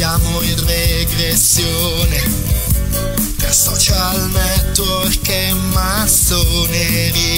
siamo in regressione tra social network e massoneria.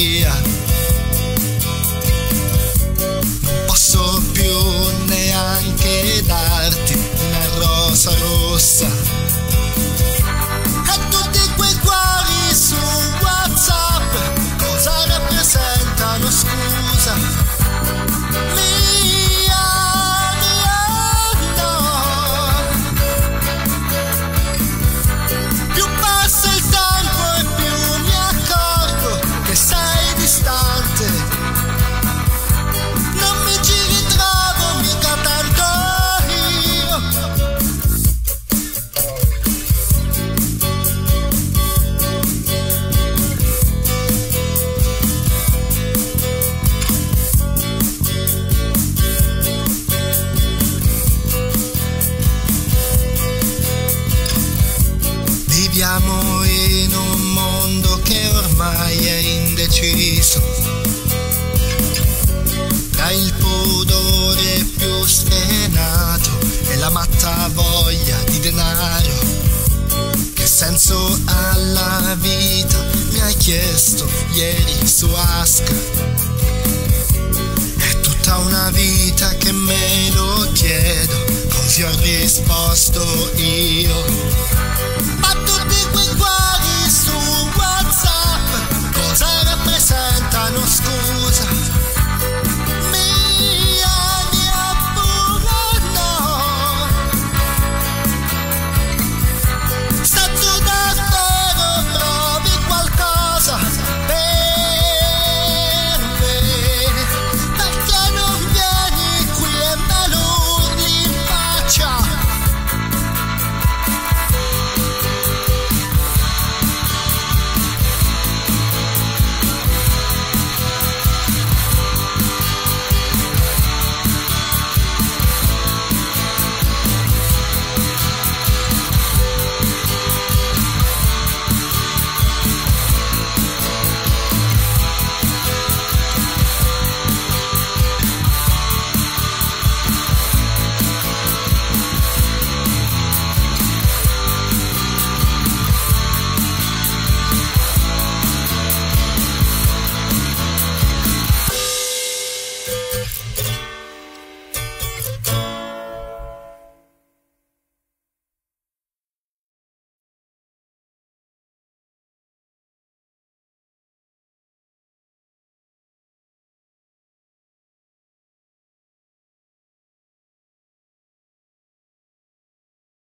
In un mondo che ormai è indeciso. Tra il pudore più sfrenato e la matta voglia di denaro. Che senso ha la vita? Mi hai chiesto ieri su Ask. risposto io. Ma tutti quei cuori